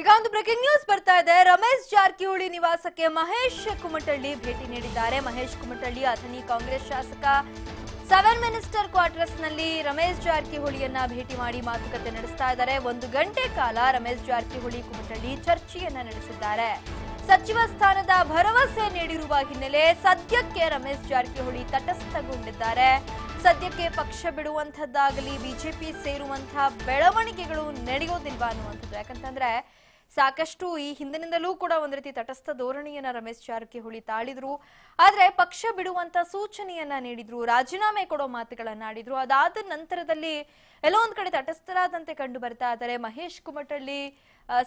ಈಗ ಒಂದು breaking news ಬರ್ತಾ ಇದೆ. ರಮೇಶ್ ಜಾರಕಿಹೊಳಿ ನಿವಾಸಕ್ಕೆ ಮಹೇಶ್ ಕುಮಟಳ್ಳಿ ಭೇಟಿ ನೀಡಿದ್ದಾರೆ. ಮಹೇಶ್ ಕುಮಟಳ್ಳಿ ಅಥಣಿ ಕಾಂಗ್ರೆಸ್ ಶಾಸಕ ಸೆವೆನ್ ಮಿನಿಸ್ಟರ್ ಕ್ವಾರ್ಟರ್ಸ್ನಲ್ಲಿ ರಮೇಶ್ ಜಾರಕಿಹೊಳಿಯನ್ನ ಭೇಟಿ ಮಾಡಿ ಮಾತುಕತೆ ನಡೆಸ್ತಾ ಇದ್ದಾರೆ. ಒಂದು ಗಂಟೆ ಕಾಲ ರಮೇಶ್ ಜಾರಕಿಹೊಳಿ ಕುಮಟಳ್ಳಿ ಚರ್ಚೆಯನ್ನ ನಡೆಸಿದ್ದಾರೆ. ಸಚಿವ ಸ್ಥಾನದ ಭರವಸೆ ನೀಡಿರುವ ಹಿನ್ನೆಲೆ ಸದ್ಯಕ್ಕೆ ರಮೇಶ್ ಜಾರಕಿಹೊಳಿ ತಟಸ್ಥಗೊಂಡಿದ್ದಾರೆ. ಸದ್ಯಕ್ಕೆ ಪಕ್ಷ ಬಿಡುವಂಥದ್ದಾಗಲಿ, ಬಿಜೆಪಿ ಸೇರುವಂತಹ ಬೆಳವಣಿಗೆಗಳು ನಡೆಯೋದಿಲ್ವಾ ಅನ್ನುವಂಥದ್ದು. ಯಾಕಂತಂದ್ರೆ ಸಾಕಷ್ಟು ಈ ಹಿಂದಿನಿಂದಲೂ ಕೂಡ ಒಂದ್ ರೀತಿ ತಟಸ್ಥ ಧೋರಣೆಯನ್ನ ರಮೇಶ್ ಜಾರಕಿಹೊಳಿ ತಾಳಿದ್ರು. ಆದ್ರೆ ಪಕ್ಷ ಬಿಡುವಂತ ಸೂಚನೆಯನ್ನ ನೀಡಿದ್ರು, ರಾಜೀನಾಮೆ ಕೊಡೋ ಮಾತುಗಳನ್ನ ಆಡಿದ್ರು. ಅದಾದ ನಂತರದಲ್ಲಿ ಎಲ್ಲೋ ಒಂದ್ ಕಡೆ ತಟಸ್ಥರಾದಂತೆ ಕಂಡು ಬರ್ತಾ ಇದ್ದಾರೆ. ಮಹೇಶ್ ಕುಮಟಳ್ಳಿ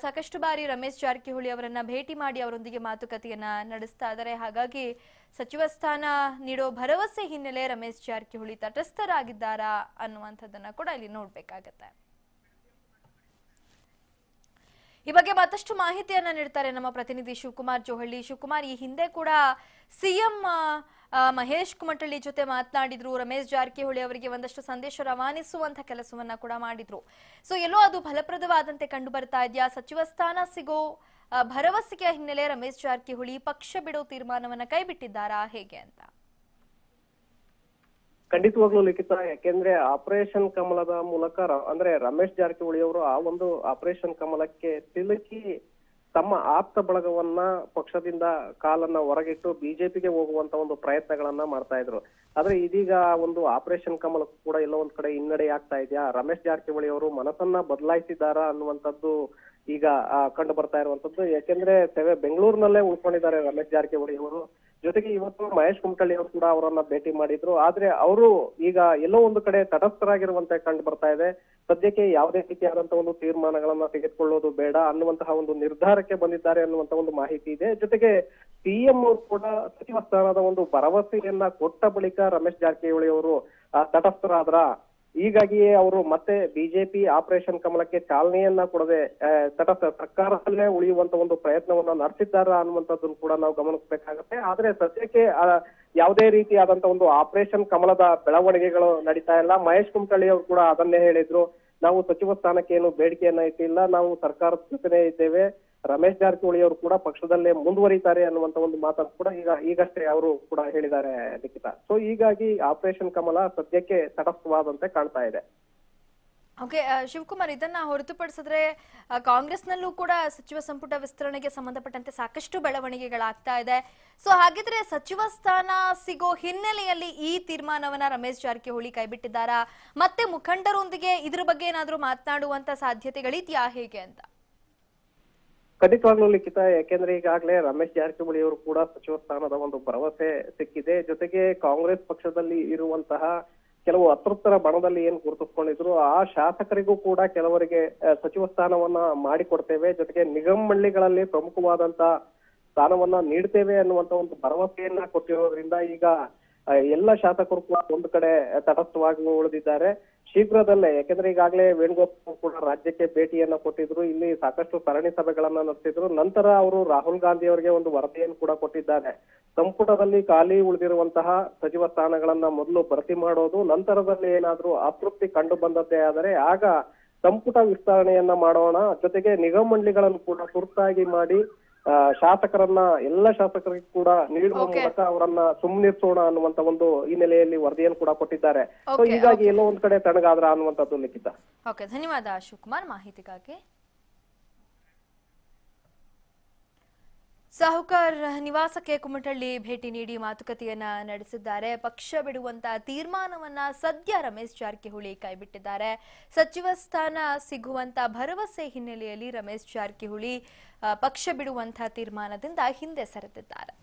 ಸಾಕಷ್ಟು ಬಾರಿ ರಮೇಶ್ ಜಾರಕಿಹೊಳಿ ಅವರನ್ನ ಭೇಟಿ ಮಾಡಿ ಅವರೊಂದಿಗೆ ಮಾತುಕತೆಯನ್ನ ನಡೆಸ್ತಾ ಇದ್ದಾರೆ. ಹಾಗಾಗಿ ಸಚಿವ ಸ್ಥಾನ ನೀಡೋ ಭರವಸೆ ಹಿನ್ನೆಲೆ ರಮೇಶ್ ಜಾರಕಿಹೊಳಿ ತಟಸ್ಥರಾಗಿದ್ದಾರಾ ಅನ್ನುವಂಥದ್ದನ್ನ ಕೂಡ ಇಲ್ಲಿ ನೋಡ್ಬೇಕಾಗತ್ತೆ. ಈ ಬಗ್ಗೆ ಮತ್ತಷ್ಟು ಮಾಹಿತಿಯನ್ನ ನೀಡ್ತಾರೆ ನಮ್ಮ ಪ್ರತಿನಿಧಿ ಶಿವಕುಮಾರ್ ಜೋಹಳ್ಳಿ. ಶಿವಕುಮಾರ್, ಈ ಹಿಂದೆ ಕೂಡ ಸಿಎಂ ಮಹೇಶ್ ಕುಮಟಳ್ಳಿ ಜೊತೆ ಮಾತನಾಡಿದ್ರು. ರಮೇಶ್ ಜಾರಕಿಹೊಳಿ ಅವರಿಗೆ ಒಂದಷ್ಟು ಸಂದೇಶ ರವಾನಿಸುವಂತ ಕೆಲಸವನ್ನ ಕೂಡ ಮಾಡಿದ್ರು. ಸೊ ಎಲ್ಲೋ ಅದು ಫಲಪ್ರದವಾದಂತೆ ಕಂಡು ಬರ್ತಾ ಇದೆಯಾ? ಸಚಿವ ಸ್ಥಾನ ಸಿಗೋ ಭರವಸೆಯ ಹಿನ್ನೆಲೆ ರಮೇಶ್ ಜಾರಕಿಹೊಳಿ ಪಕ್ಷ ಬಿಡೋ ತೀರ್ಮಾನವನ್ನ ಕೈಬಿಟ್ಟಿದ್ದಾರಾ? ಹೇಗೆ ಅಂತ? ಖಂಡಿತವಾಗ್ಲೂ ಲಿಖಿತ, ಯಾಕೆಂದ್ರೆ ಆಪರೇಷನ್ ಕಮಲದ ಮೂಲಕ ಅಂದ್ರೆ ರಮೇಶ್ ಜಾರಕಿಹೊಳಿ ಅವರು ಆ ಒಂದು ಆಪರೇಷನ್ ಕಮಲಕ್ಕೆ ಸಿಲುಕಿ ತಮ್ಮ ಆಪ್ತ ಬಳಗವನ್ನ ಪಕ್ಷದಿಂದ ಕಾಲನ್ನ ಹೊರಗಿಟ್ಟು ಬಿಜೆಪಿಗೆ ಹೋಗುವಂತ ಒಂದು ಪ್ರಯತ್ನಗಳನ್ನ ಮಾಡ್ತಾ ಇದ್ರು. ಆದ್ರೆ ಇದೀಗ ಒಂದು ಆಪರೇಷನ್ ಕಮಲ ಕೂಡ ಎಲ್ಲ ಒಂದ್ ಕಡೆ ಹಿನ್ನಡೆ ಆಗ್ತಾ ಇದೆಯಾ? ರಮೇಶ್ ಜಾರಕಿಹೊಳಿ ಅವರು ಮನಸ್ಸನ್ನ ಬದಲಾಯಿಸಿದಾರಾ ಅನ್ನುವಂಥದ್ದು ಈಗ ಕಂಡು ಬರ್ತಾ ಇರುವಂತದ್ದು ಯಾಕೆಂದ್ರೆ ತೆವೆ ಬೆಂಗಳೂರಿನಲ್ಲೇ ಉಳ್ಕೊಂಡಿದ್ದಾರೆ ರಮೇಶ್ ಜಾರಕಿಹೊಳಿ ಅವರು. ಜೊತೆಗೆ ಇವತ್ತು ಮಹೇಶ್ ಕುಮಟಳ್ಳಿ ಅವರು ಕೂಡ ಅವರನ್ನ ಭೇಟಿ ಮಾಡಿದ್ರು. ಆದ್ರೆ ಅವರು ಈಗ ಎಲ್ಲೋ ಒಂದು ಕಡೆ ತಟಸ್ಥರಾಗಿರುವಂತೆ ಕಂಡು ಬರ್ತಾ ಇದೆ. ಸದ್ಯಕ್ಕೆ ಯಾವುದೇ ರೀತಿಯಾದಂತಹ ಒಂದು ತೀರ್ಮಾನಗಳನ್ನ ತೆಗೆದುಕೊಳ್ಳೋದು ಬೇಡ ಅನ್ನುವಂತಹ ಒಂದು ನಿರ್ಧಾರಕ್ಕೆ ಬಂದಿದ್ದಾರೆ ಅನ್ನುವಂತ ಒಂದು ಮಾಹಿತಿ ಇದೆ. ಜೊತೆಗೆ ಸಿಎಂ ಅವರು ಕೂಡ ಸಚಿವ ಸ್ಥಾನದ ಒಂದು ಭರವಸೆಯನ್ನ ಕೊಟ್ಟ ಬಳಿಕ ರಮೇಶ್ ಜಾರಕಿಹೊಳಿ ಅವರು ತಟಸ್ಥರಾದ್ರ? ಹೀಗಾಗಿಯೇ ಅವರು ಮತ್ತೆ ಬಿಜೆಪಿ ಆಪರೇಷನ್ ಕಮಲಕ್ಕೆ ಚಾಲನೆಯನ್ನ ಕೊಡದೆ ತಟಸ್ಥ ಸರ್ಕಾರದಲ್ಲೇ ಉಳಿಯುವಂತ ಒಂದು ಪ್ರಯತ್ನವನ್ನ ನಡೆಸಿದ್ದಾರ ಅನ್ನುವಂಥದ್ದನ್ನು ಕೂಡ ನಾವು ಗಮನಿಸಬೇಕಾಗತ್ತೆ. ಆದ್ರೆ ಸದ್ಯಕ್ಕೆ ಯಾವುದೇ ರೀತಿಯಾದಂತ ಒಂದು ಆಪರೇಷನ್ ಕಮಲದ ಬೆಳವಣಿಗೆಗಳು ನಡೀತಾ ಇಲ್ಲ. ಮಹೇಶ್ ಕುಮಟಳ್ಳಿ ಅವರು ಕೂಡ ಅದನ್ನೇ ಹೇಳಿದ್ರು. ನಾವು ಸಚಿವ ಸ್ಥಾನಕ್ಕೆ ಏನು ಬೇಡಿಕೆಯನ್ನ ಇಟ್ಟಿಲ್ಲ. ನಾವು ಸರ್ಕಾರದ ಜೊತೆನೇ ಇದ್ದೇವೆ. ರಮೇಶ್ ಜಾರಕಿಹೊಳಿ ಅವರು ಕೂಡ ಪಕ್ಷದಲ್ಲೇ ಮುಂದುವರಿತಾರೆ ಅನ್ನುವಂತ ಒಂದು ಮಾತನ್ನು ಕೂಡ ಈಗ ಈಗಷ್ಟೇ ಅವರು ಕೂಡ ಹೇಳಿದ್ದಾರೆ ಲಿಖಿತ ಸೊ ಹೀಗಾಗಿ ಆಪರೇಷನ್ ಕಮಲ ಸದ್ಯಕ್ಕೆ ತಟಸ್ಥವಾದಂತೆ ಕಾಣ್ತಾ ಇದೆ. ಓಕೆ ಶಿವಕುಮಾರ್, ಇದನ್ನ ಹೊರತುಪಡಿಸಿದ್ರೆ ಕಾಂಗ್ರೆಸ್ನಲ್ಲೂ ಕೂಡ ಸಚಿವ ಸಂಪುಟ ವಿಸ್ತರಣೆಗೆ ಸಂಬಂಧಪಟ್ಟಂತೆ ಸಾಕಷ್ಟು ಬೆಳವಣಿಗೆಗಳಾಗ್ತಾ ಇದೆ. ಸೊ ಹಾಗಿದ್ರೆ ಸಚಿವ ಸ್ಥಾನ ಸಿಗೋ ಹಿನ್ನೆಲೆಯಲ್ಲಿ ಈ ತೀರ್ಮಾನವನ್ನ ರಮೇಶ್ ಜಾರಕಿಹೊಳಿ ಕೈಬಿಟ್ಟಿದ್ದಾರಾ? ಮತ್ತೆ ಮುಖಂಡರೊಂದಿಗೆ ಇದ್ರ ಬಗ್ಗೆ ಏನಾದ್ರೂ ಮಾತನಾಡುವಂತ ಸಾಧ್ಯತೆಗಳಿದ್ಯಾ ಹೇಗೆ ಅಂತ? ಖಂಡಿತವಾಗ್ಲೂ ಲಿಖಿತ, ಯಾಕೆಂದ್ರೆ ಈಗಾಗಲೇ ರಮೇಶ್ ಜಾರಕಿಹೊಳಿ ಅವರು ಕೂಡ ಸಚಿವ ಸ್ಥಾನದ ಒಂದು ಭರವಸೆ ಸಿಕ್ಕಿದೆ. ಜೊತೆಗೆ ಕಾಂಗ್ರೆಸ್ ಪಕ್ಷದಲ್ಲಿ ಇರುವಂತಹ ಕೆಲವು ಅತೃಪ್ತರ ಬಣದಲ್ಲಿ ಏನ್ ಗುರುತಿಸ್ಕೊಂಡಿದ್ರು, ಆ ಶಾಸಕರಿಗೂ ಕೂಡ ಕೆಲವರಿಗೆ ಸಚಿವ ಸ್ಥಾನವನ್ನ ಮಾಡಿಕೊಡ್ತೇವೆ. ಜೊತೆಗೆ ನಿಗಮ ಮಂಡಳಿಗಳಲ್ಲಿ ಪ್ರಮುಖವಾದಂತ ಸ್ಥಾನವನ್ನ ನೀಡ್ತೇವೆ ಅನ್ನುವಂತ ಒಂದು ಭರವಸೆಯನ್ನ ಕೊಟ್ಟಿರೋದ್ರಿಂದ ಈಗ ಎಲ್ಲ ಶಾಸಕರು ಕೂಡ ಒಂದು ಕಡೆ ತಟಸ್ಥವಾಗಿ ಉಳಿದಿದ್ದಾರೆ. ಶೀಘ್ರದಲ್ಲೇ, ಯಾಕೆಂದ್ರೆ ಈಗಾಗಲೇ ವೇಣುಗೋಪಾಲ್ ಕೂಡ ರಾಜ್ಯಕ್ಕೆ ಭೇಟಿಯನ್ನ ಕೊಟ್ಟಿದ್ರು, ಇಲ್ಲಿ ಸಾಕಷ್ಟು ಸರಣಿ ಸಭೆಗಳನ್ನ ನಡೆಸಿದ್ರು. ನಂತರ ಅವರು ರಾಹುಲ್ ಗಾಂಧಿ ಅವರಿಗೆ ಒಂದು ವರದಿಯನ್ನು ಕೂಡ ಕೊಟ್ಟಿದ್ದಾರೆ. ಸಂಪುಟದಲ್ಲಿ ಖಾಲಿ ಉಳಿದಿರುವಂತಹ ಸಚಿವ ಸ್ಥಾನಗಳನ್ನ ಮೊದಲು ಭರ್ತಿ ಮಾಡೋದು, ನಂತರದಲ್ಲಿ ಏನಾದ್ರೂ ಅತೃಪ್ತಿ ಕಂಡು ಬಂದದ್ದೇ ಆದರೆ ಆಗ ಸಂಪುಟ ವಿಸ್ತರಣೆಯನ್ನ ಮಾಡೋಣ, ಜೊತೆಗೆ ನಿಗಮ ಮಂಡಳಿಗಳನ್ನು ಕೂಡ ತುರ್ತಾಗಿ ಮಾಡಿ ಶಾಸಕರನ್ನ ಎಲ್ಲ ಶಾಸಕರಿಗೆ ಕೂಡ ನೀಡುವ. ಮೂಲಕ ಅವರನ್ನ ಸುಮ್ಮನಿರ್ಸೋಣ ಅನ್ನುವಂತ ಒಂದು ಹಿನ್ನೆಲೆಯಲ್ಲಿ ವರದಿಯನ್ನು ಕೂಡ ಕೊಟ್ಟಿದ್ದಾರೆ. ಸೊ ಹೀಗಾಗಿ ಎಲ್ಲೋ ಒಂದ್ ಕಡೆ ತಣಗಾದ್ರ ಅನ್ನುವಂಥದ್ದು ಲಿಖಿತ. ಓಕೆ ಧನ್ಯವಾದ ಶಿವಕುಮಾರ್ ಮಾಹಿತಿಗಾಗಿ. ಸಾಹುಕಾರ್ ನಿವಾಸಕ್ಕೆ ಕುಮಟಳ್ಳಿ ಭೇಟಿ ನೀಡಿ ಮಾತುಕತೆಯನ್ನ ನಡೆಸಿದ್ದಾರೆ. ಪಕ್ಷ ಬಿಡುವಂತ ತೀರ್ಮಾನವನ್ನ ಸದ್ಯ ರಮೇಶ್ ಜಾರಕಿಹೊಳಿ ಕೈಬಿಟ್ಟಿದ್ದಾರೆ. ಸಚಿವ ಸ್ಥಾನ ಸಿಗುವಂತ ಭರವಸೆ ಹಿನ್ನೆಲೆಯಲ್ಲಿ ರಮೇಶ್ ಜಾರಕಿಹೊಳಿ ಪಕ್ಷ ಬಿಡುವಂತ ತೀರ್ಮಾನದಿಂದ ಹಿಂದೆ ಸರಿದಿದ್ದಾರೆ.